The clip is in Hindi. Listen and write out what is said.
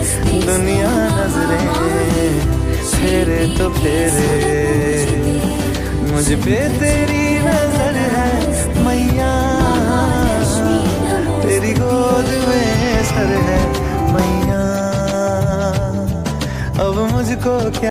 दुनिया नजरे फेरे तो फेरे। मुझ पे तेरी नज़र है मैया। तेरी गोद में सर है मैया। अब मुझको क्या